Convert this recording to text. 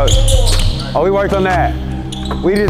Oh, we worked on that. We did.